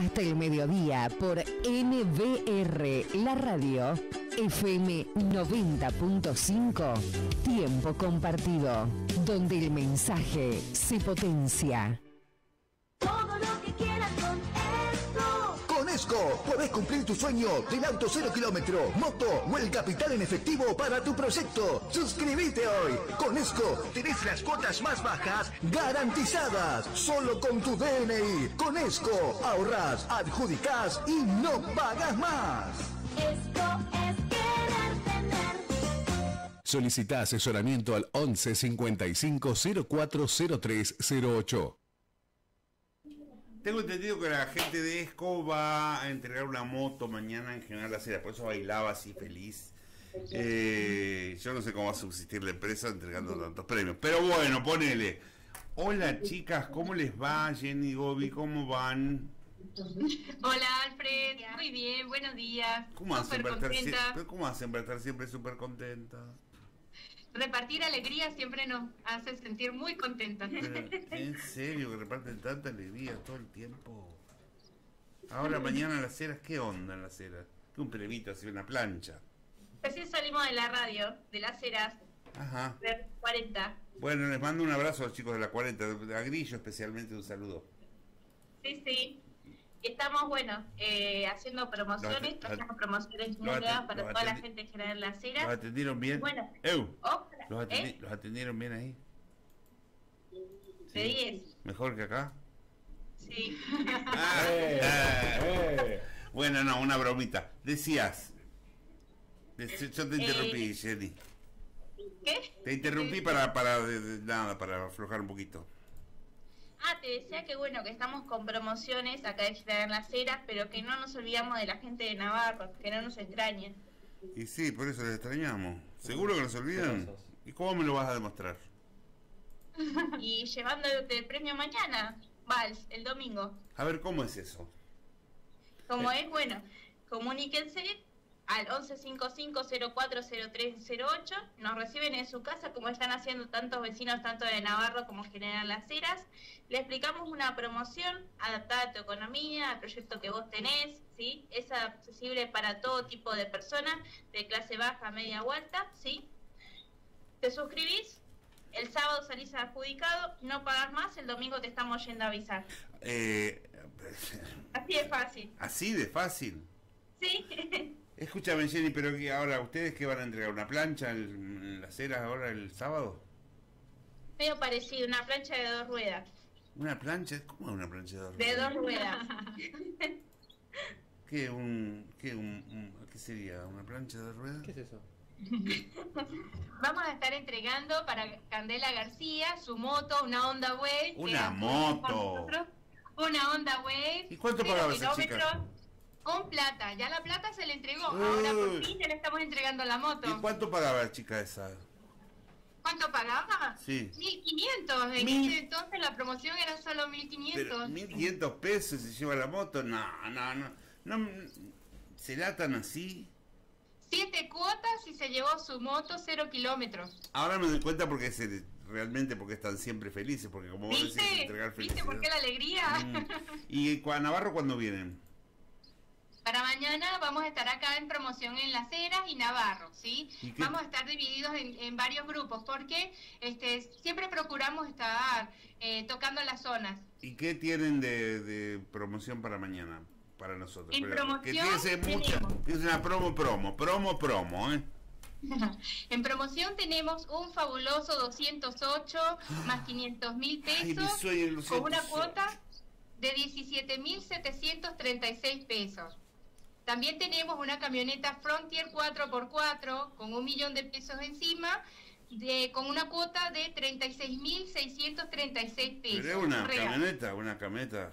hasta el mediodía por NBR, la radio FM 90.5. Tiempo compartido, donde el mensaje se potencia. Esto. Con Esco podés cumplir tu sueño del auto cero kilómetro, moto o el capital en efectivo para tu proyecto. Suscríbete hoy. Con Esco tenés las cuotas más bajas garantizadas. Solo con tu DNI. Con Esco ahorras, adjudicás y no pagas más. Esto es querer tener. Solicita asesoramiento al 11 55 040308. Tengo entendido que la gente de ESCO va a entregar una moto mañana en General Acera, por eso bailaba así feliz. Eh, yo no sé cómo va a subsistir la empresa entregando tantos premios, pero bueno, ponele. Hola chicas, ¿cómo les va? Jenny Gobi, ¿cómo van? Hola Alfred, muy bien, buenos días. ¿Cómo hacen para estar, sie- contenta. pero ¿cómo hacen para estar siempre súper contentas? Repartir alegría siempre nos hace sentir muy contentas. Pero, ¿En serio que reparten tanta alegría todo el tiempo? Ahora mañana las ceras, ¿qué onda en las ceras? Que un premito así, una plancha. Recién salimos de la radio, de las eras, Ajá. de 40. Bueno, les mando un abrazo a los chicos de la 40, a Grillo especialmente un saludo. Sí, sí. Estamos, bueno, eh, haciendo promociones, trajimos promociones muy nuevas para toda la gente que era en las ¿Los atendieron bien? Bueno. ¡Eu! ¿Los, atendi- ¿eh? los atendieron bien ahí? De 10. ¿Mejor que acá? Sí. Ah, ah. Bueno, no, una bromita. Decías. Dec- Yo te interrumpí, Eh, Jenny. ¿Qué? Te interrumpí para, para de- de- nada, para aflojar un poquito. Ah, te decía que bueno, que estamos con promociones acá de General en las Heras, pero que no nos olvidamos de la gente de Navarro, que no nos extrañen. Y sí, por eso les extrañamos. ¿Seguro que nos olvidan? ¿Y cómo me lo vas a demostrar? Y llevándote el premio mañana, Vals, el domingo. A ver, ¿cómo es eso? Como es, bueno, comuníquense al 1155-040308. Nos reciben en su casa, como están haciendo tantos vecinos, tanto de Navarro como General Las Heras. Le explicamos una promoción adaptada a tu economía, al proyecto que vos tenés, ¿sí? Es accesible para todo tipo de personas, de clase baja, media o alta, ¿sí? Te suscribís, el sábado salís adjudicado, no pagas más, el domingo te estamos yendo a avisar. Eh, Así de fácil. así de fácil. Sí. Escúchame, Jenny, pero que ahora, ¿ustedes qué van a entregar? ¿Una plancha en, las ceras ahora el sábado? Medio parecido, una plancha de dos ruedas. ¿Una plancha? ¿Cómo es una plancha de dos De ruedas? dos ruedas. ¿Qué, un, qué, un, un- ¿Qué sería? ¿Una plancha de ruedas? ¿Qué es eso? Vamos a estar entregando para Candela García su moto, una Honda Wave. Una moto. Una Honda Wave. ¿Y cuánto pagaba esa kilómetros, chica? Plata. Ya la plata se le entregó. Ahora por fin ya le estamos entregando la moto. ¿Y cuánto pagaba la chica esa? ¿Cuánto pagaba? Sí. 1500. En Mil- ese entonces la promoción era solo 1500. Pero 1500 pesos se lleva la moto. No, no, no. no ¿Se latan así? Siete cuotas y se llevó su moto cero kilómetros. Ahora me doy cuenta porque es el- realmente porque están siempre felices, porque como vos decís, ¿Viste? entregar ¿Viste felicidad. por qué la alegría? Mm. ¿Y Navarro cuándo vienen? Mañana vamos a estar acá en promoción en Las Heras y Navarro, ¿sí? Vamos a estar divididos en, en varios grupos porque este, siempre procuramos estar eh, tocando las zonas. ¿Y qué tienen de, de promoción para mañana? Para nosotros. En promoción que tiene mucha. una promo, promo, promo, promo, ¿eh? en promoción tenemos un fabuloso 208 más 500 mil pesos con una 208. cuota de 17 mil 736 pesos. También tenemos una camioneta Frontier 4x4 con un millón de pesos encima, de, con una cuota de 36.636 pesos. Pero una real. camioneta, una camioneta.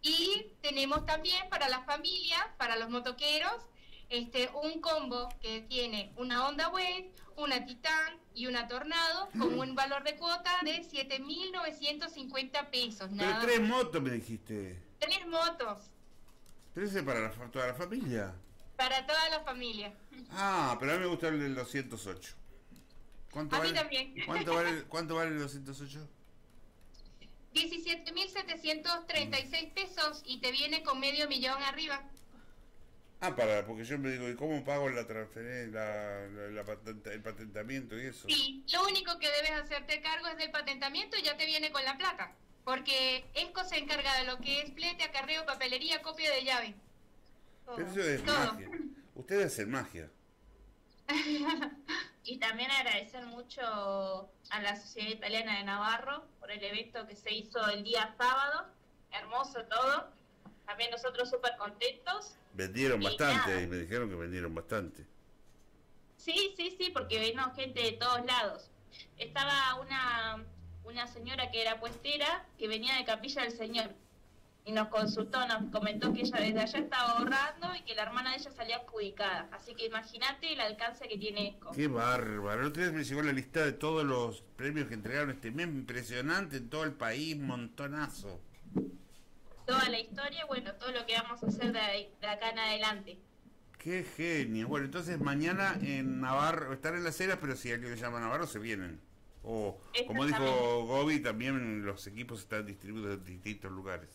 Y tenemos también para las familias, para los motoqueros, este un combo que tiene una Honda Wave, una Titan y una Tornado con un valor de cuota de 7.950 pesos. Pero Nada tres motos me dijiste. Tres motos Pero ese es para la, toda la familia. para toda la familia. Ah, pero a mí me gusta el del 208. ¿Cuánto A mí vale? también. ¿Cuánto vale, ¿Cuánto vale el 208? 17.736 pesos y te viene con medio millón arriba. Ah, para, porque yo me digo, ¿y cómo pago la transferencia, la, la- la patenta- el patentamiento y eso? Sí, lo único que debes hacerte cargo es del patentamiento y ya te viene con la plata. Porque ESCO se encarga de lo que es flete, acarreo, papelería, copia de llave. Pero eso es Todo. magia. Ustedes hacen magia. Y también agradecer mucho a la Sociedad Italiana de Navarro por el evento que se hizo el día sábado. Hermoso todo. También nosotros súper contentos. Vendieron Y bastante, nada. y me dijeron que vendieron bastante. Sí, sí, sí, porque vino gente de todos lados. Estaba una, una señora que era puestera que venía de Capilla del Señor y nos consultó, nos comentó que ella desde allá estaba ahorrando y que la hermana de ella salía adjudicada. Así que imagínate el alcance que tiene ESCO. Qué bárbaro. El otro día me llegó la lista de todos los premios que entregaron este mes. Impresionante en todo el país, montonazo. Toda la historia, bueno, todo lo que vamos a hacer de, ahí- de acá en adelante. Qué genio. Bueno, entonces mañana en Navarro, están en las eras, pero si alguien le llama Navarro, se vienen. O, como dijo. Gobi, también los equipos están distribuidos en distintos lugares.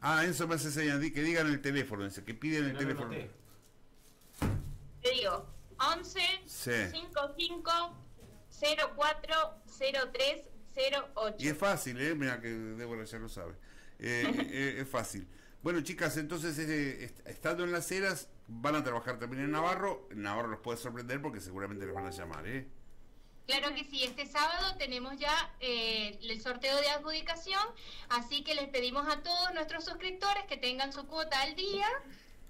Ah, Enzo me hace señas, di- que digan el teléfono, dice, que piden el No teléfono. noté. Te digo, 11 Sí. 55 04 03 08. Y es fácil, ¿eh? Mira que Débora ya lo sabe. Eh, eh, es fácil. Bueno, chicas, entonces, eh, est- estando en las eras, van a trabajar también en Navarro. Navarro los puede sorprender porque seguramente les van a llamar, ¿eh? Claro que sí, este sábado tenemos ya eh, el sorteo de adjudicación, así que les pedimos a todos nuestros suscriptores que tengan su cuota al día,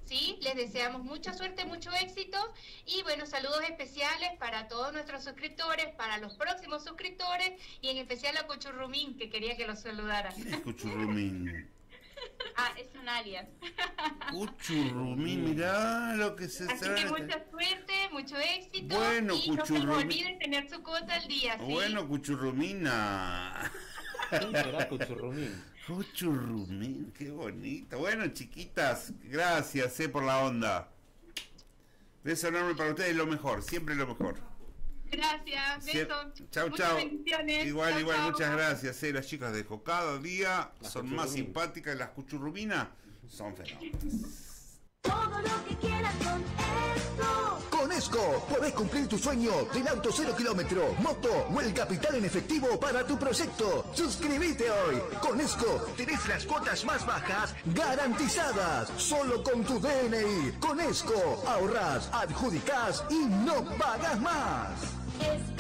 ¿sí? Les deseamos mucha suerte, mucho éxito y bueno, saludos especiales para todos nuestros suscriptores, para los próximos suscriptores y en especial a Cuchurrumín, que quería que los saludara. ¿Quién es Cuchurrumín? Ah, es un alias. Cuchurrumín, mirá lo que se Así sabe. que mucha suerte, mucho éxito Bueno, y no se olviden tener su cuota al día, ¿sí? Bueno, Cuchurrumina. ¿Quién será Cuchurrumín? Cuchurrumín, qué bonito. Bueno, chiquitas, gracias eh, por la onda. Beso enorme para ustedes, lo mejor, siempre lo mejor. Gracias, besos. Chau, Muchas chau. bendiciones. Igual, Chau, igual, chau. muchas gracias. eh, las chicas de cada día Las son más simpáticas. Las cuchurruminas son fenómenos. Todo lo que quieras con esto. Con Esco podés cumplir tu sueño del auto cero kilómetro, moto o el capital en efectivo para tu proyecto. Suscríbete hoy. Con Esco tenés las cuotas más bajas garantizadas. Solo con tu DNI. Con Esco ahorras, adjudicás y no pagas más. Es.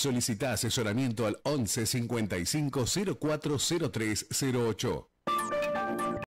Solicita asesoramiento al 11 55 0403 08.